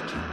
question.